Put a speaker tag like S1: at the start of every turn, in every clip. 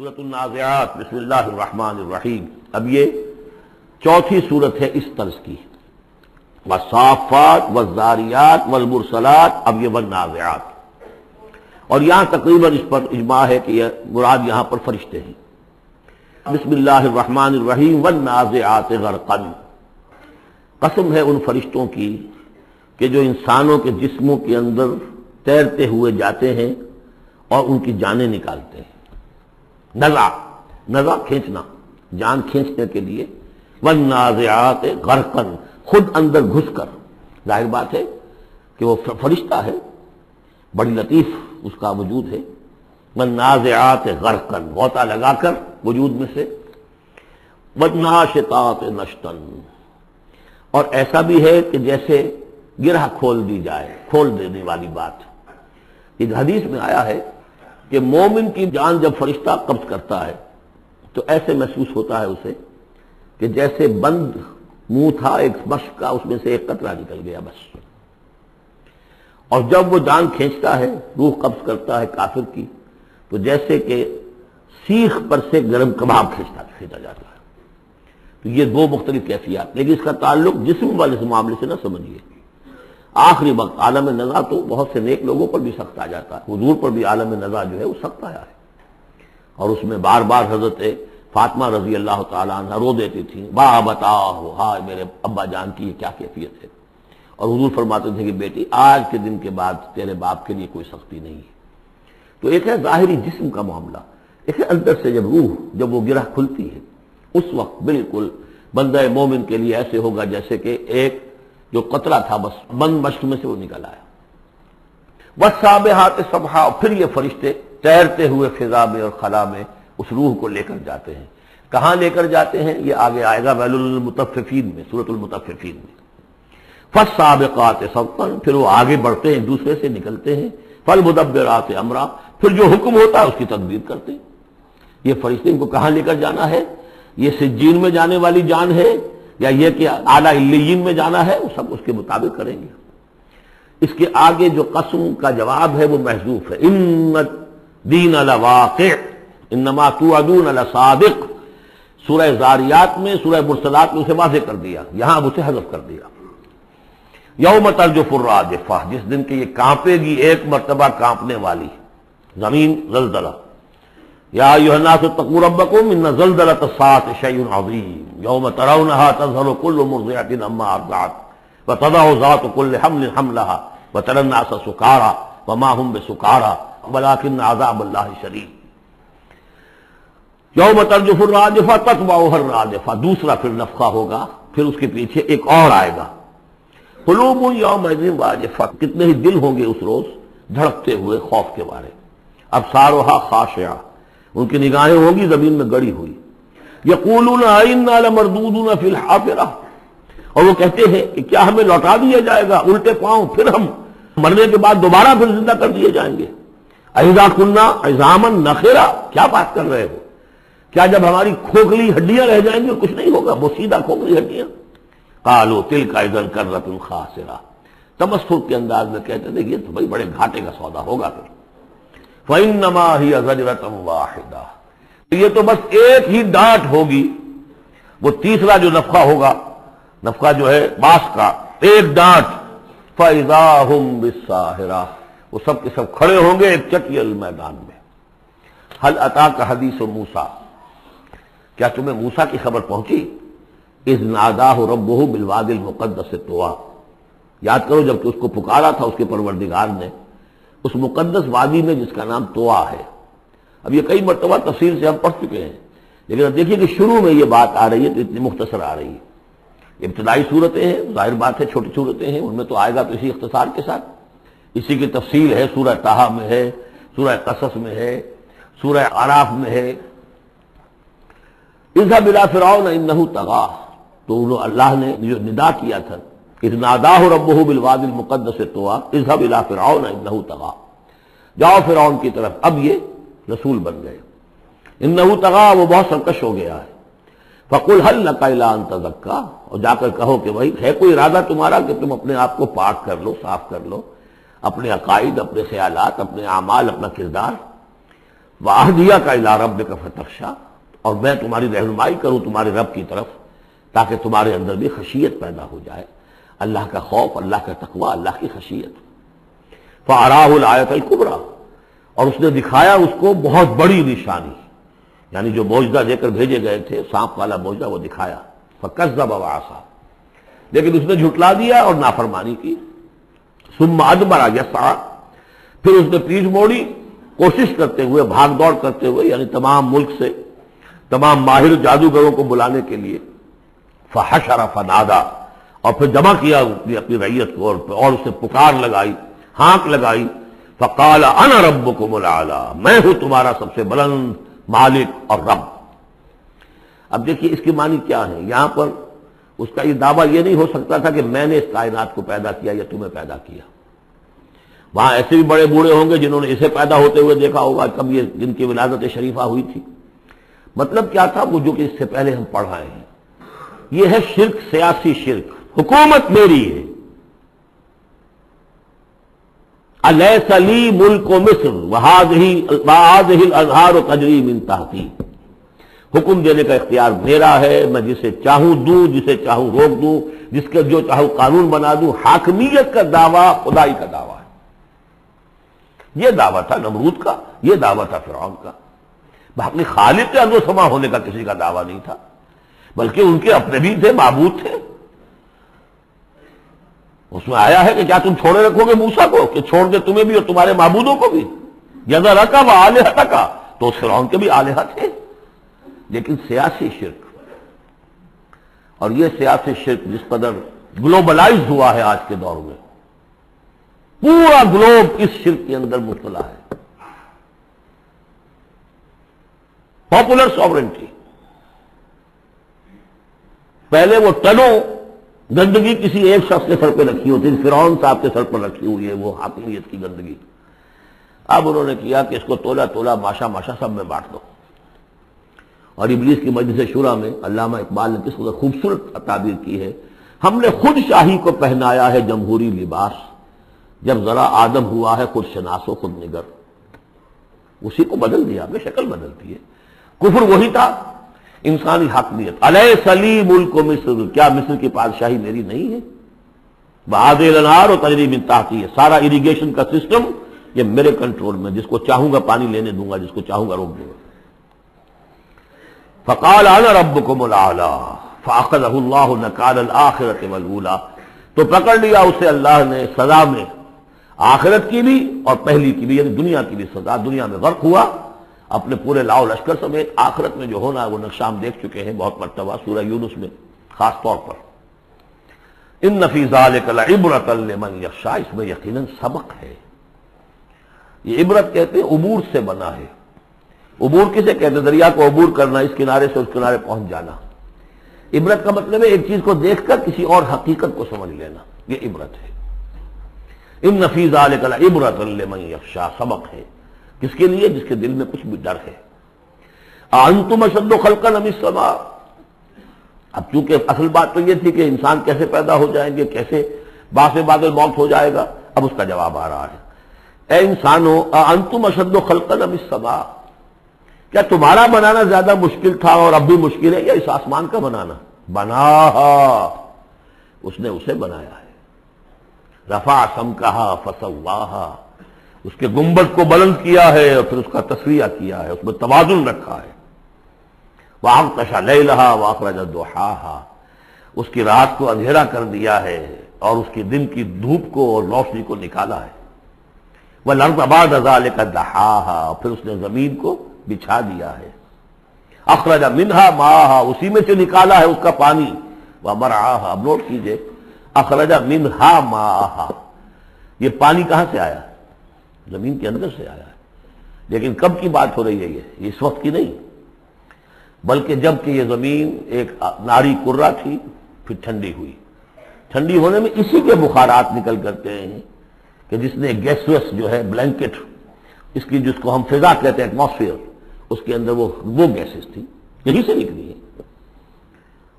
S1: سورت النازعات، بسم اللہ الرحمن الرحیم۔ اب یہ چوتھی صورت ہے اس طرز کی۔ وصافات والزاریات والمرسلات، اب یہ والنازعات۔ اور یہاں تقریباً اس پر اجماع ہے کہ یہ مراد یہاں پر فرشتے ہیں۔ بسم اللہ الرحمن الرحیم، والنازعات غرقن قسم ہے ان فرشتوں کی کہ جو انسانوں کے جسموں کے اندر تیرتے ہوئے جاتے ہیں اور ان کی جانیں نکالتے ہیں۔ نزا نزا کھینچنا، جان کھینچنے کے لیے والنازعات غرقن خود اندر گھس کر۔ ظاہر بات ہے کہ وہ فرشتہ ہے، بڑی لطیف اس کا وجود ہے۔ والنازعات غرقن غوطہ لگا کر وجود میں سے۔ والناشطات نشتن اور ایسا بھی ہے کہ جیسے گرہ کھول دی جائے، کھول دینے والی بات۔ ایک حدیث میں آیا ہے کہ مومن کی جان جب فرشتہ قبض کرتا ہے، تو ایسے محسوس ہوتا ہے اسے کہ جیسے بند منہ تھا، ایک مشق کا اس میں سے ایک قطرہ نکل گیا بس۔ اور جب وہ جان کھینچتا ہے، روح قبض کرتا ہے کافر کی، تو جیسے کہ سیخ پر سے گرم کباب کھینچتا، کھینچا جاتا ہے۔ تو یہ دو مختلف کیفیات، لیکن اس کا تعلق جسم والے معاملے سے نہ سمجھیے۔ آخری وقت عالم نزا تو بہت سے نیک لوگوں پر بھی سخت آ جاتا ہے۔ حضور پر بھی عالم نزا جو ہے وہ سخت آیا ہے۔ اور اس میں بار بار حضرت فاطمہ رضی اللہ تعالیٰ عنہ رو دیتی تھی با بتا ہو ہائے میرے ابا جان کی یہ کیا کیفیت ہے؟ اور حضور فرماتے تھے کہ بیٹی، آج کے دن کے بعد تیرے باپ کے لیے کوئی سختی نہیں ہے۔ تو ایک ہے ظاہری جسم کا معاملہ، ایک ہے اندر سے جب روح جب وہ گرہ کھلتی ہے، اس وقت بالکل بندہ مومن کے لیے ایسے ہوگا جیسے کہ ایک جو قطرہ تھا بس، بند مشق میں سے وہ نکل آیا۔ بس صاب ہاتھ سبھا پھر یہ فرشتے تیرتے ہوئے فضا میں اور خلا میں اس روح کو لے کر جاتے ہیں۔ کہاں لے کر جاتے ہیں؟ یہ آگے آئے گا ویل المتففین میں صورت المتففین میں۔ فس سابقات سبقن پھر وہ آگے بڑھتے ہیں ایک دوسرے سے نکلتے ہیں۔ فل مدبرات امرا پھر جو حکم ہوتا ہے اس کی تدبیر کرتے۔ ہیں یہ فرشتے ان کو کہاں لے کر جانا ہے؟ یہ سجین میں جانے والی جان ہے۔ یا یہ کہ اعلیٰ علیین میں جانا ہے، وہ سب اس کے مطابق کریں گے۔ اس کے آگے جو قسم کا جواب ہے، وہ محضوف ہے۔ ان دین الواقع انما توعدون لصادق۔ سورہ زاریات میں، سورہ مرسلات میں اسے واضح کر دیا۔ یہاں اب اسے حذف کر دیا۔ یوم ترجف الرادفہ، جس دن کے یہ کانپے گی، ایک مرتبہ کانپنے والی۔ زمین زلزلہ۔ یا ایوہ الناس اتقوا ربکم ان زلزلۃ الساعۃ شیء عظیم یوم ترونها تظهر كل مرضعة عما ارضعت وتضع ذات كل حمل حملها وترى الناس سكارى وما هم بسكارى ولكن عذاب الله شديد یوم ترجف الرادفہ تتبعها الرادفہ، دوسرا پھر نفخہ ہوگا، پھر اس کے پیچھے ایک اور آئے گا۔ قلوب یوم واجفہ، کتنے ہی دل ہوں گے اس روز، دھڑکتے ہوئے خوف کے بارے۔ اب ساروہا خاشعہ۔ ان کی نگاہیں ہوں گی زمین میں گڑی ہوئی۔ یقولون اینا فی الحافرہ اور وہ کہتے ہیں کہ کیا ہمیں لوٹا دیا جائے گا؟ الٹے پاؤں، پھر ہم مرنے کے بعد دوبارہ پھر زندہ کر دیے جائیں گے۔ ایزا کننا ایزامن نخیرہ کیا بات کر رہے ہو؟ کیا جب ہماری کھوکھلی ہڈیاں رہ جائیں گی کچھ نہیں ہوگا؟ وہ سیدھا کھوکھلی ہڈیاں۔ کالو تل کا ادھر کر رت خاصرا تمسفر کے انداز میں کہتے تھے یہ تو بھائی بڑے گھاٹے کا سودا ہوگا پھر۔ فَإِنَّمَا هِيَ زَجْرَةً وَاحِدَةً۔ یہ تو بس ایک ہی ڈانٹ ہوگی، وہ تیسرا جو نفقہ ہوگا، نفقہ جو ہے باس کا، ایک ڈانٹ۔ فَإِذَا هُمْ بِالسَّاهِرَةِ۔ وہ سب کے سب کھڑے ہوں گے ایک چٹیل میدان میں۔ حل عطا کا حدیث و موسا کیا تمہیں موسا کی خبر پہنچی؟ از نادا رب بلواد المقدس توا یاد کرو جبکہ اس کو پکارا تھا اس کے پروردگار نے۔ اس مقدس وادی میں جس کا نام توا ہے۔ اب یہ کئی مرتبہ تفصیل سے ہم پڑھ چکے ہیں، لیکن اب دیکھیے کہ شروع میں یہ بات آ رہی ہے تو اتنی مختصر آ رہی ہے۔ ابتدائی صورتیں ہیں، ظاہر بات ہے، چھوٹی صورتیں ہیں، ان میں تو آئے گا تو اسی اختصار کے ساتھ۔ اسی کی تفصیل ہے، سورہ تاہا میں ہے، سورہ قصص میں ہے، سورہ عراف میں ہے۔ اذا بلا فرعون انہو تغا تو انہوں اللہ نے جو ندا کیا تھا اذ ناداہ ربہ بالواد المقدس توا اذا بلا فرعون انہو تغا جاؤ فرعون کی طرف، اب یہ رسول بن گئے۔ انہو تغا وہ بہت سرکش ہو گیا ہے۔ فقل حل لکا الہ ان تزکا اور جا کر کہو کہ بھائی، ہے کوئی ارادہ تمہارا کہ تم اپنے آپ کو پاک کر لو، صاف کر لو؟ اپنے عقائد، اپنے خیالات، اپنے اعمال، اپنا کردار؟ وہ دیا کا الا رب کا فتخشا۔ اور میں تمہاری رہنمائی کروں، تمہارے رب کی طرف، تاکہ تمہارے اندر بھی خشیت پیدا ہو جائے۔ اللہ کا خوف، اللہ کا تقوی، اللہ کی خشیت۔ فاراہ الایت القبرا اور اس نے دکھایا اس کو بہت بڑی نشانی۔ یعنی جو موجدہ دے کر بھیجے گئے تھے، سانپ والا موجدہ وہ دکھایا۔ فقصہ بواسا لیکن اس نے جھٹلا دیا اور نافرمانی کی۔ سم ادبر یسا پھر اس نے پیٹ موڑی۔ کوشش کرتے ہوئے، بھاگ دوڑ کرتے ہوئے یعنی تمام ملک سے، تمام ماہر جادوگروں کو بلانے کے لیے۔ فحشر فنادا اور پھر جمع کیا اپنی اپنی ریت کو اور اسے پکار لگائی، ہانک لگائی۔ فقال، انا ربکم العلا میں ہوں تمہارا سب سے بلند مالک اور رب. اب دیکھیے اس کی معنی کیا ہے؟ یہاں پر اس کا یہ دعویٰ یہ نہیں ہو سکتا تھا کہ میں نے اس کائنات کو پیدا کیا یا تمہیں پیدا کیا۔ وہاں ایسے بھی بڑے بوڑھے ہوں گے جنہوں نے اسے پیدا ہوتے ہوئے دیکھا ہوگا، کب یہ جن کی ولادت شریفہ ہوئی تھی۔ مطلب کیا تھا؟ وہ جو کہ اس سے پہلے ہم پڑھ رہے ہیں۔ یہ ہے شرک، سیاسی شرک۔ حکومت میری ہے۔ علی ملک و مصر اظہار و تجریم انتہتی حکم دینے کا اختیار میرا ہے، میں جسے چاہوں دوں، جسے چاہوں روک دوں، جس کے جو چاہوں قانون بنا دوں، حاکمیت کا دعویٰ، خدائی کا دعویٰ ہے۔ یہ دعویٰ تھا نمرود کا، یہ دعویٰ تھا فرعون کا۔ باقی خالد کے اندر سما ہونے کا کسی کا دعویٰ نہیں تھا، بلکہ ان کے اپنے بھی تھے، معبود تھے۔ اس میں آیا ہے کہ کیا تم چھوڑے رکھو گے موسا کو کہ چھوڑ دے تمہیں بھی اور تمہارے معبودوں کو بھی؟ جزا رکھا وہ آلیہ کا۔ تو فرعون کے بھی آلیہ تھے۔ لیکن سیاسی شرک۔ اور یہ سیاسی شرک جس قدر گلوبلائز ہوا ہے آج کے دور میں، پورا گلوب اس شرک کے اندر مبتلا ہے۔ پاپولر ساورنٹی پہلے وہ ٹنوں گندگی کسی ایک شخص کے سر پہ رکھی ہوتی فرعون صاحب کے سر پر رکھی ہوئی ہے وہ حاکمیت کی گندگی۔ اب انہوں نے کیا کہ اس کو تولا تولا ماشا ماشا سب میں بانٹ دو۔ اور ابلیس کی مجلس شورا میں علامہ اقبال نے کس قدر خوبصورت تعبیر کی ہے۔ ہم نے خود شاہی کو پہنایا ہے جمہوری لباس۔ جب ذرا آدم ہوا ہے، خود شناس و خود نگر۔ اسی کو بدل دیا ہمیں شکل بدلتی ہے۔ کفر وہی تھا انسانی حقمیت علیہ سلی ملک و مصر، کیا مصر کی پادشاہی میری نہیں ہے؟ بہاد لنار و تجریب انتہتی ہے۔ سارا اریگیشن کا سسٹم یہ میرے کنٹرول میں، جس کو چاہوں گا پانی لینے دوں گا، جس کو چاہوں گا روک دوں گا۔ فقال انا ربکم العلا فاخذہ اللہ نکال الاخرت والاولا تو پکڑ لیا اسے اللہ نے سزا میں، آخرت کی بھی اور پہلی کی بھی یعنی دنیا کی بھی سزا، دنیا میں غرق ہوا۔ اپنے پورے لاؤ لشکر سمیت آخرت میں جو ہونا ہے وہ نقشہ ہم دیکھ چکے ہیں بہت مرتبہ سورہ یونس میں، خاص طور پر۔ ان نفیزہ عبرت لمن یخشا اس میں یقیناً سبق ہے۔ یہ عبرت کہتے ہیں عبور سے بنا ہے۔ عبور کسے کہتے ہیں؟ دریا کو عبور کرنا، اس کنارے سے اس کنارے پہنچ جانا۔ عبرت کا مطلب ہے ایک چیز کو دیکھ کر کسی اور حقیقت کو سمجھ لینا۔ یہ عبرت ہے۔ ان نفیز عبرت یخشا سبق ہے۔ کس کے لیے؟ جس کے دل میں کچھ بھی ڈر ہے۔ انتم اشد و خلقن ام السما اب چونکہ اصل بات تو یہ تھی کہ انسان کیسے پیدا ہو جائیں گے، کیسے باس بادل موت ہو جائے گا، اب اس کا جواب آ رہا ہے۔ اے انسانو انتم اشد و خلقن ام السما کیا تمہارا بنانا زیادہ مشکل تھا اور اب بھی مشکل ہے یا اس آسمان کا بنانا؟ بنا اس نے اسے بنایا ہے۔ رفا سم کہا فسواہا۔ اس کے گنبد کو بلند کیا ہے اور پھر اس کا تصویہ کیا ہے، اس میں توازن رکھا ہے۔ وہ کشا لے لہا واقع اس کی رات کو اندھیرا کر دیا ہے اور اس کی دن کی دھوپ کو اور روشنی کو نکالا ہے۔ وہ لرد آباد ازال کا دہا پھر اس نے زمین کو بچھا دیا ہے۔ اخرجا منہا ماہا اسی میں سے نکالا ہے اس کا پانی۔ وہ مرا اب نوٹ کیجیے۔ اخرجا منہا ماہا یہ پانی کہاں سے آیا؟ زمین کے اندر سے آیا ہے۔ لیکن کب کی بات ہو رہی ہے یہ؟ اس وقت کی نہیں۔ بلکہ جبکہ یہ زمین ایک ناری کرا تھی، پھر ٹھنڈی ہوئی۔ ٹھنڈی ہونے میں اسی کے بخارات نکل کرتے ہیں کہ جس نے گیسوس جو ہے، بلینکٹ، اس کی جس کو ہم فضا کہتے ہیں ایٹماسفیئر اس کے اندر وہ وہ گیسز تھی یہیں سے نکلی ہے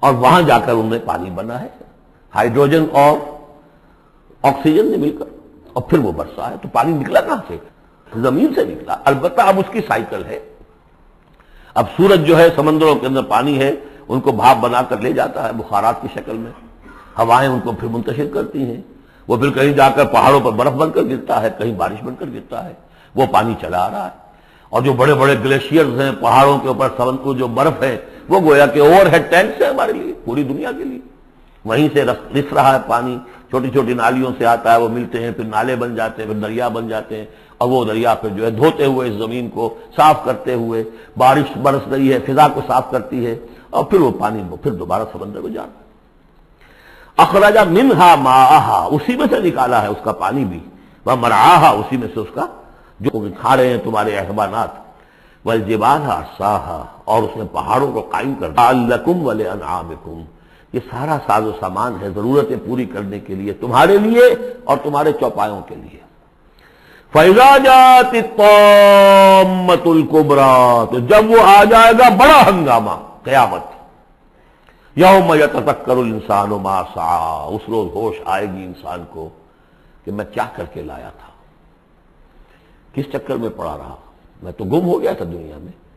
S1: اور وہاں جا کر ان میں پانی بنا ہے۔ ہائیڈروجن اور آکسیجن نے مل کر۔ اور پھر وہ برسا ہے تو پانی نکلا کہاں سے؟ زمین سے نکلا۔ البتہ اب اس کی سائیکل ہے۔ اب سورج جو ہے سمندروں کے اندر پانی ہے، ان کو بھاپ بنا کر لے جاتا ہے بخارات کی شکل میں۔ ہوائیں ان کو پھر منتشر کرتی ہیں۔ وہ پھر کہیں جا کر پہاڑوں پر برف بن کر گرتا ہے، کہیں بارش بن کر گرتا ہے۔ وہ پانی چلا آ رہا ہے۔ اور جو بڑے بڑے گلیشیئرز ہیں پہاڑوں کے اوپر سمندر جو برف ہے، وہ گویا کہ اوور ہیڈ ٹینک ہے ہمارے لیے، پوری دنیا کے لیے۔ وہیں سے رس رہا ہے پانی۔ چھوٹی چھوٹی نالیوں سے آتا ہے، وہ ملتے ہیں، پھر نالے بن جاتے ہیں، پھر دریا بن جاتے ہیں۔ اور وہ دریا پھر جو ہے دھوتے ہوئے اس زمین کو صاف کرتے ہوئے بارش برس رہی ہے، فضا کو صاف کرتی ہے۔ اور پھر وہ پانی پھر دوبارہ سمندر میں جاتا اخراجہ منہا ماہا اسی میں سے نکالا ہے اس کا پانی بھی۔ وہ مرآہا اسی میں سے اس کا جو کھا رہے ہیں تمہارے احبانات۔ والجبالہ ساہا اور اس نے پہاڑوں کو قائم کر لکم ولے انعامکم یہ سارا ساز و سامان ہے ضرورتیں پوری کرنے کے لیے تمہارے لیے اور تمہارے چوپایوں کے لیے۔ فیضا جات القبرا تو جب وہ آ جائے گا بڑا ہنگامہ، قیامت۔ یوم یتذکر الانسان ما سعا اس روز ہوش آئے گی انسان کو کہ میں کیا کر کے لایا تھا۔ کس چکر میں پڑا رہا؟ میں تو گم ہو گیا تھا دنیا میں۔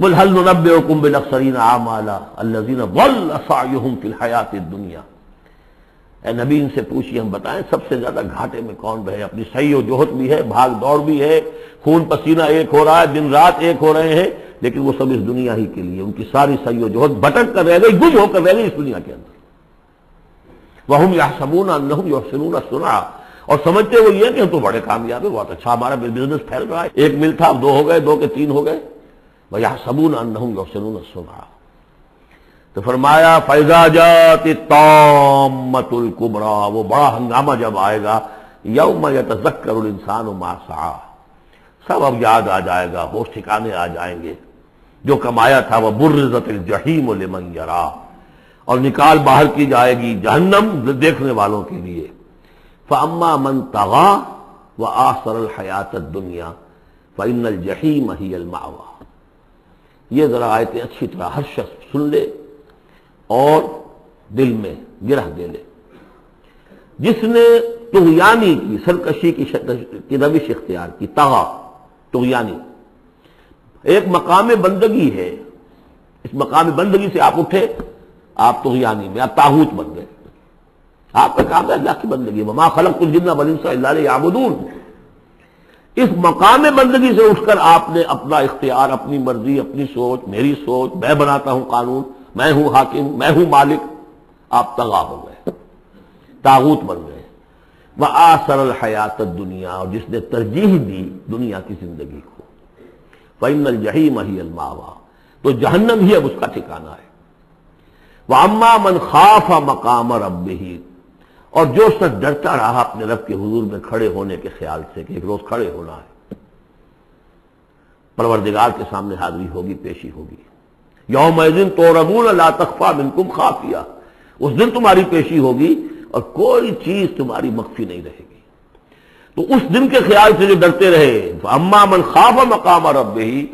S1: بل حل ننبئکم بالاخسرین اعمالا الذین ضل سعیہم فی الحیات الدنیا اے نبی، ان سے پوچھئے، ہم بتائیں سب سے زیادہ گھاٹے میں کون رہے؟ اپنی صحیح و جوہت بھی ہے، بھاگ دوڑ بھی ہے، خون پسینہ ایک ہو رہا ہے، دن رات ایک ہو رہے ہیں، لیکن وہ سب اس دنیا ہی کے لیے، ان کی ساری صحیح و جوہت بھٹک کر رہ گئی گج ہو کر رہ گئی اس دنیا کے اندر۔ وہم یحسبون انہم یحسنون سنا اور سمجھتے وہ یہ کہ ہم تو بڑے کامیاب ہیں، بہت اچھا ہمارا بزنس پھیل رہا ہے۔ ایک مل تھا، اب دو ہو گئے، دو کے تین ہو گئے۔ سبون سنا تو فرمایا فیضا جات تومت القبرا وہ بڑا ہنگامہ جب آئے گا، یوم یتذکر الانسان ما سعا سب اب یاد آ جائے گا ہوش ٹھکانے آ جائیں گے۔ جو کمایا تھا، وہ برزت الجحیم لمن یرا۔ اور نکال باہر کی جائے گی جہنم دیکھنے والوں کے لیے۔ فاما من تغا وآثر الحیات الدنیا، فإن الجحیم ہی المعوہ یہ ذرا آیتیں اچھی طرح ہر شخص سن لے اور دل میں گرہ دے لے۔ جس نے تغیانی کی، سرکشی کی روش اختیار کی تغا تغیانی۔ ایک مقام بندگی ہے۔ اس مقام بندگی سے آپ اٹھے، آپ تغیانی میں، آپ تاحوت بن گئے۔ آپ کا کام ہے اللہ کی بندگی۔ مما خلق الجنہ بنسا اللہ یابدون اس مقام بندگی سے اٹھ کر آپ نے اپنا اختیار، اپنی مرضی، اپنی سوچ، میری سوچ، میں بناتا ہوں قانون، میں ہوں حاکم، میں ہوں مالک، آپ تغا ہو گئے، تاغوت بن گئے۔ وہ آسر الحیات دنیا اور جس نے ترجیح دی دنیا کی زندگی کو۔ فعم الجہی مہی الماوا تو جہنم ہی اب اس کا ٹھکانا ہے۔ وہ اما من خاف مقام رب ہی اور جو شخص ڈرتا رہا اپنے رب کے حضور میں کھڑے ہونے کے خیال سے کہ ایک روز کھڑے ہونا ہے۔ پروردگار کے سامنے حاضری ہوگی، پیشی ہوگی۔ یوم دن تو ربول اللہ تخفا منکم خافیہ۔ اس دن تمہاری پیشی ہوگی اور کوئی چیز تمہاری مخفی نہیں رہے گی۔ تو اس دن کے خیال سے جو ڈرتے رہے اما من خواب مقام رب ہی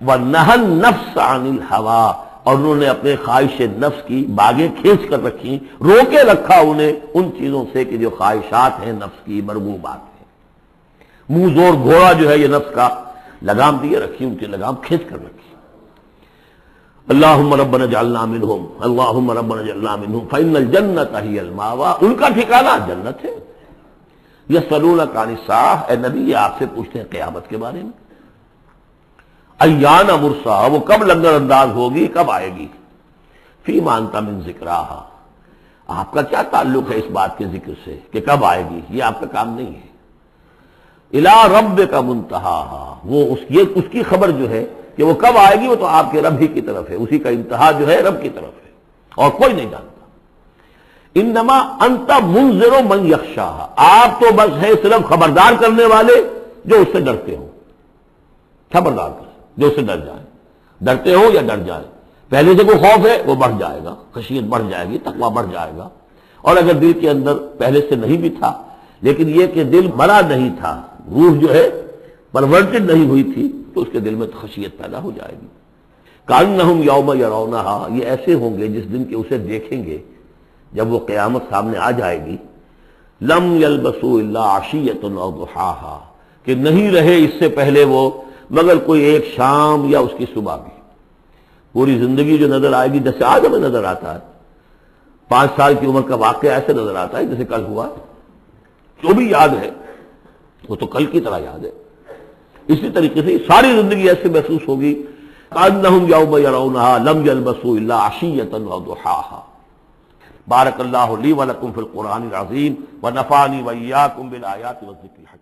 S1: وہ نہن نفس عن الحوا اور انہوں نے اپنے خواہش نفس کی باغیں کھینچ کر رکھی روکے رکھا انہیں ان چیزوں سے کہ جو خواہشات ہیں، نفس کی مرغوبات ہیں۔ منہ زور، گھوڑا جو ہے یہ نفس کا لگام دیے رکھی، ان کی لگام کھینچ کر رکھی۔ اللہ ربنا جعلنا منہم اللہ ربنا جعلنا منہم، فإن الجنت ہی الماوا ان کا ٹھکانہ جنت ہے۔ یہ سلون کا اے نبی، یہ آپ سے پوچھتے ہیں قیامت کے بارے میں۔ ایان مرسا، وہ کب لنگر انداز ہوگی، کب آئے گی؟ فی مانتا من ذکر آپ کا کیا تعلق ہے اس بات کے ذکر سے کہ کب آئے گی؟ یہ آپ کا کام نہیں ہے۔ الا رب کا منتہا وہ اس یہ اس کی خبر جو ہے کہ وہ کب آئے گی، وہ تو آپ کے رب ہی کی طرف ہے۔ اسی کا انتہا جو ہے رب کی طرف ہے۔ اور کوئی نہیں جانتا۔ انما انت منظر و من یکشا آپ تو بس ہے صرف خبردار کرنے والے جو اس سے ڈرتے ہو خبردار کر جو اسے ڈر جائے۔ ڈرتے ہو یا ڈر جائے۔ پہلے سے کوئی خوف ہے، وہ بڑھ جائے گا۔ خشیت بڑھ جائے گی، تقوی بڑھ جائے گا۔ اور اگر دل کے اندر پہلے سے نہیں بھی تھا، لیکن یہ کہ دل بڑا نہیں تھا، روح جو ہے پرورٹڈ نہیں ہوئی تھی، تو اس کے دل میں خشیت پیدا ہو جائے گی۔ کان نہ یوم یا رونا یہ ایسے ہوں گے جس دن کے اسے دیکھیں گے، جب وہ قیامت سامنے آ جائے گی۔ لم یلبسو اللہ عشیت کہ نہیں رہے اس سے پہلے وہ مگر کوئی ایک شام یا اس کی صبح بھی۔ پوری زندگی جو نظر آئے گی، جیسے آج ہمیں نظر آتا ہے۔ پانچ سال کی عمر کا واقعہ ایسے نظر آتا ہے جیسے کل ہوا۔ جو بھی یاد ہے، وہ تو کل کی طرح یاد ہے۔ اسی طریقے سے ساری زندگی ایسے محسوس ہوگی۔ لم يلبسوا الا عشیتا بارک اللہ لی ولکم فی القرآن العظیم ونفعنی وإیاکم بالآیات والذکر